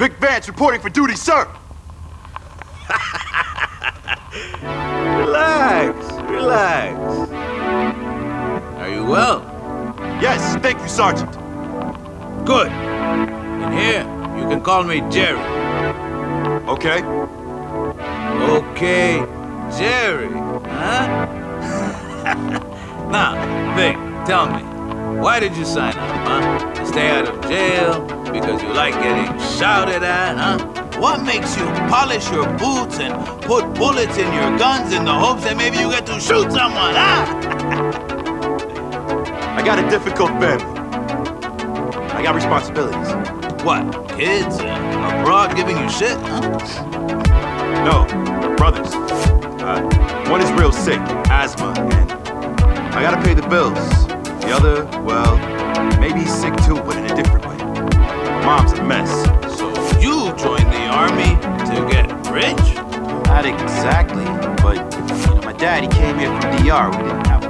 Vic Vance reporting for duty, sir. relax, relax. Are you well? Yes, thank you, Sergeant. Good. And here, you can call me Jerry. Okay. Okay, Jerry, huh? now, Vic, tell me, why did you sign up, huh? To stay out of jail? Because you like getting shouted at, huh? What makes you polish your boots and put bullets in your guns in the hopes that maybe you get to shoot someone, huh? I got a difficult family. I got responsibilities. What, kids uh, abroad giving you shit, huh? No, brothers. Uh, one is real sick, asthma, and I gotta pay the bills. The other, well, maybe sick too, but in a different way. Mom's a mess. So you joined the army to get rich? Not exactly, but you know, my dad, he came here from DR. We didn't have